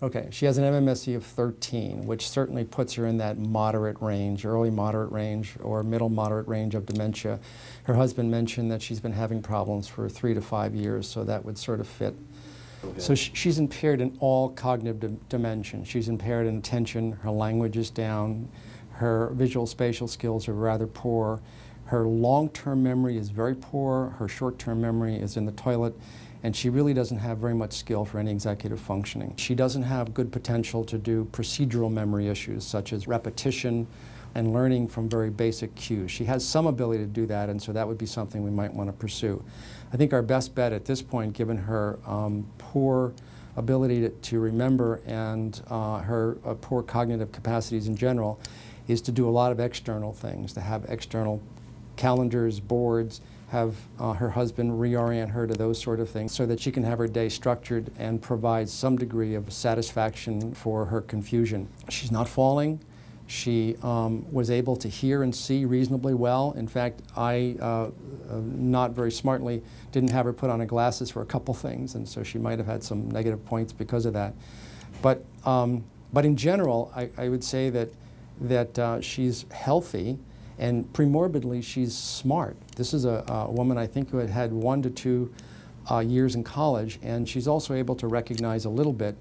Okay, she has an MMSE of 13, which certainly puts her in that moderate range, early moderate range, or middle moderate range of dementia. Her husband mentioned that she's been having problems for three to five years, so that would sort of fit. Okay. So sh she's impaired in all cognitive dimensions. She's impaired in attention, her language is down, her visual spatial skills are rather poor, her long-term memory is very poor, her short-term memory is in the toilet, and she really doesn't have very much skill for any executive functioning. She doesn't have good potential to do procedural memory issues such as repetition and learning from very basic cues. She has some ability to do that, and so that would be something we might want to pursue. I think our best bet at this point, given her um, poor ability to, to remember and uh, her uh, poor cognitive capacities in general, is to do a lot of external things, to have external calendars, boards, have uh, her husband reorient her to those sort of things so that she can have her day structured and provide some degree of satisfaction for her confusion. She's not falling. She um, was able to hear and see reasonably well. In fact, I, uh, uh, not very smartly, didn't have her put on her glasses for a couple things, and so she might have had some negative points because of that. But, um, but in general, I, I, would say that, that uh, she's healthy. And premorbidly, she's smart. This is a, a woman, I think, who had had one to two uh, years in college, and she's also able to recognize a little bit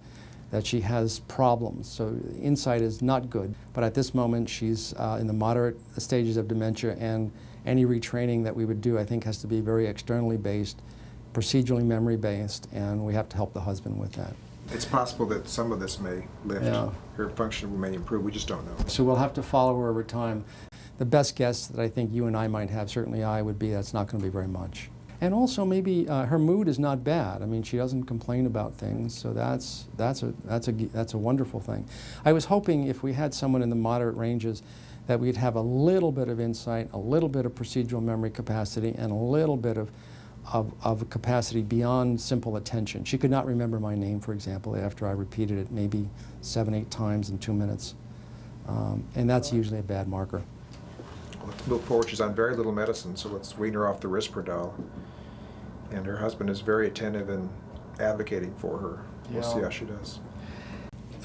that she has problems. So insight is not good, but at this moment, she's uh, in the moderate stages of dementia, and any retraining that we would do, I think, has to be very externally based, procedurally memory based, and we have to help the husband with that. It's possible that some of this may lift. Yeah. Her function may improve. We just don't know. So we'll have to follow her over time the best guess that I think you and I might have, certainly I, would be that's not going to be very much. And also maybe uh, her mood is not bad. I mean, she doesn't complain about things, so that's, that's, a, that's, a, that's a wonderful thing. I was hoping if we had someone in the moderate ranges that we'd have a little bit of insight, a little bit of procedural memory capacity, and a little bit of, of, of capacity beyond simple attention. She could not remember my name, for example, after I repeated it maybe seven, eight times in two minutes. Um, and that's usually a bad marker look forward. She's on very little medicine, so let's wean her off the Risperdal. And her husband is very attentive and advocating for her. We'll yeah. see how she does.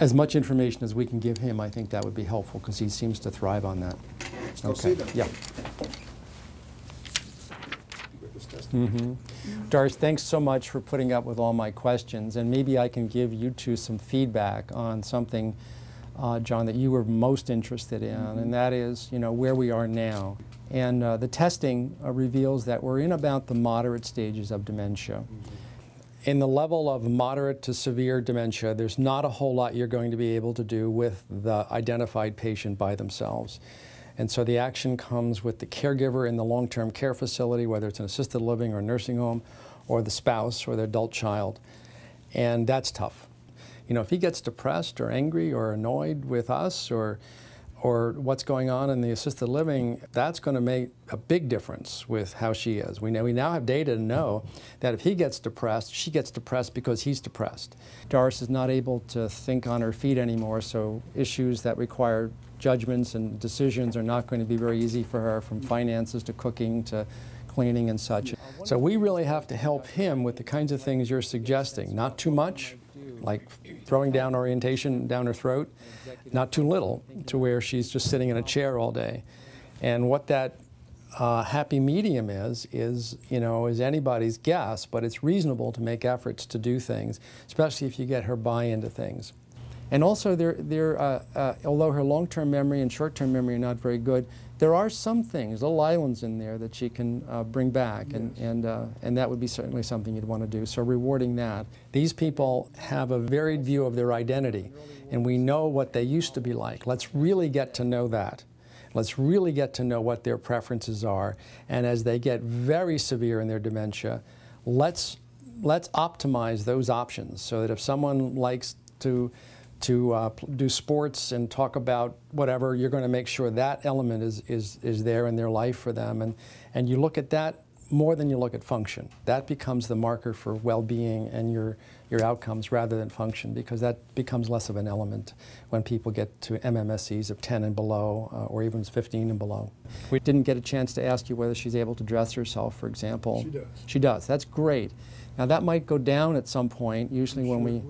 As much information as we can give him, I think that would be helpful because he seems to thrive on that. Let's okay. see them. Yeah. Mm -hmm. Doris, thanks so much for putting up with all my questions, and maybe I can give you two some feedback on something uh, John, that you were most interested in, and mm-hmm. that is, you know, where we are now. And uh, the testing uh, reveals that we're in about the moderate stages of dementia. Mm -hmm. In the level of moderate to severe dementia, there's not a whole lot you're going to be able to do with the identified patient by themselves. And so the action comes with the caregiver in the long-term care facility, whether it's an assisted living or nursing home, or the spouse or the adult child. And that's tough you know, if he gets depressed or angry or annoyed with us or or what's going on in the assisted living, that's going to make a big difference with how she is. We know we now have data to know that if he gets depressed, she gets depressed because he's depressed. Doris is not able to think on her feet anymore, so issues that require judgments and decisions are not going to be very easy for her, from finances to cooking to cleaning and such. So we really have to help him with the kinds of things you're suggesting. Not too much, like throwing down orientation down her throat, not too little to where she's just sitting in a chair all day. And what that uh, happy medium is, is, you know, is anybody's guess, but it's reasonable to make efforts to do things, especially if you get her buy into things. And also, there, there, uh, uh, although her long-term memory and short-term memory are not very good, there are some things, little islands in there that she can uh, bring back, yes. and, and, uh, and that would be certainly something you'd want to do. So rewarding that. These people have a varied view of their identity, and we know what they used to be like. Let's really get to know that. Let's really get to know what their preferences are, and as they get very severe in their dementia, let's, let's optimize those options so that if someone likes to to uh, do sports and talk about whatever, you're going to make sure that element is, is, is there in their life for them. And, and you look at that more than you look at function. That becomes the marker for well-being and your, your outcomes rather than function because that becomes less of an element when people get to MMSEs of 10 and below uh, or even 15 and below. We didn't get a chance to ask you whether she's able to dress herself, for example. She does. She does. That's great. Now that might go down at some point, usually when we...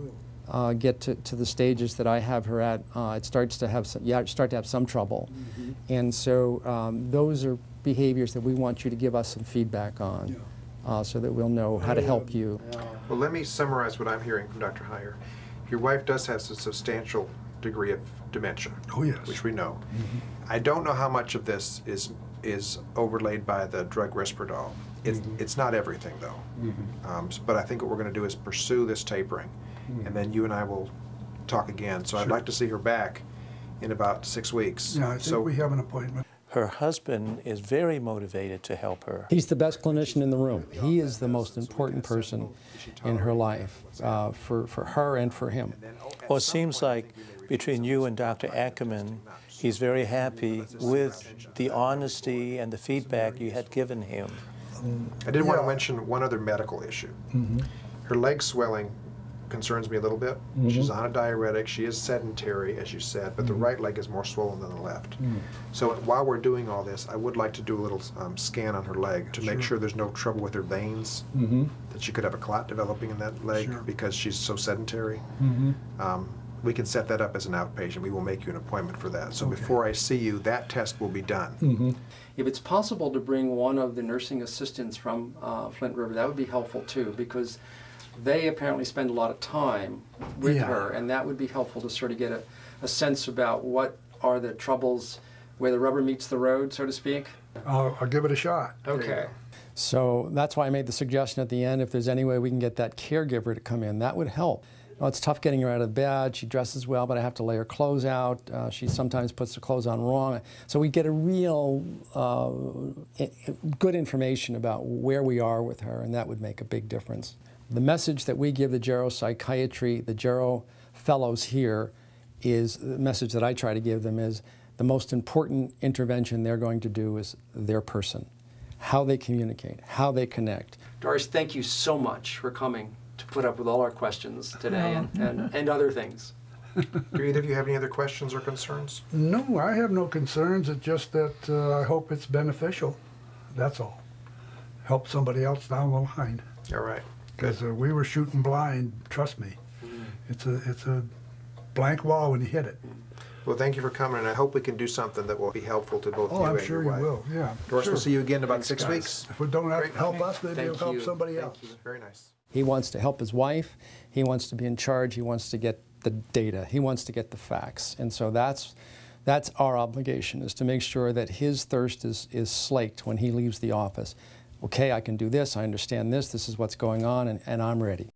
Will uh, get to, to the stages that I have her at, uh, it starts to have some, yeah, start to have some trouble. And so um, those are behaviors that we want you to give us some feedback on, Yeah. uh, so that we'll know how to help you. Well, let me summarize what I'm hearing from Dr. Hyer. Your wife does have a substantial degree of dementia. Oh, yes. Which we know. I don't know how much of this is, is overlaid by the drug Risperdal. It's, it's not everything, though. Um, But I think what we're gonna do is pursue this tapering, and then you and I will talk again. So I'd Sure. like to see her back in about six weeks. Yeah, I So- think we have an appointment. Her husband is very motivated to help her. He's the best clinician in the room. He is the most important person in her life, uh, for, for her and for him. Well, it seems like between you and Dr. Ackermann, he's very happy with the honesty and the feedback you had given him. I did want to Yeah. mention one other medical issue. Her leg swelling concerns me a little bit. She's on a diuretic. She is sedentary, as you said, but the right leg is more swollen than the left. So while we're doing all this, I would like to do a little um, scan on her leg to make sure there's no trouble with her veins. That she could have a clot developing in that leg Sure. because she's so sedentary. Um, we can set that up as an outpatient. We will make you an appointment for that. So before I see you, that test will be done. If it's possible to bring one of the nursing assistants from uh, Flint River, that would be helpful too, because they apparently spend a lot of time with Yeah. her, and that would be helpful to sort of get a, a sense about what are the troubles where the rubber meets the road, so to speak. I'll, I'll give it a shot. Okay. So that's why I made the suggestion at the end if there's any way we can get that caregiver to come in, that would help. Well, it's tough getting her out of bed. She dresses well, but I have to lay her clothes out. Uh, she sometimes puts the clothes on wrong. So we get a real uh, i- i- good information about where we are with her, and that would make a big difference. The message that we give the geropsychiatry, the gero fellows here, is the message that I try to give them is the most important intervention they're going to do is their person, how they communicate, how they connect. Doris, thank you so much for coming to put up with all our questions today and, and, and other things. Do either of you have any other questions or concerns? No, I have no concerns. It's just that uh, I hope it's beneficial. That's all. Help somebody else down the line. All right. Because uh, we were shooting blind. Trust me, it's a it's a blank wall when you hit it. Well, thank you for coming, and I hope we can do something that will be helpful to both Oh, you I'm and sure your you will. Yeah. Doris, sure. we'll see you again in about Thanks, six guys. weeks. If we don't have Great. help us, maybe Thank it'll help somebody Thank else. you. Very nice. He wants to help his wife. He wants to be in charge. He wants to get the data. He wants to get the facts. And so that's that's our obligation is to make sure that his thirst is, is slaked when he leaves the office. Okay, I can do this. I understand this. This is what's going on, and, and I'm ready.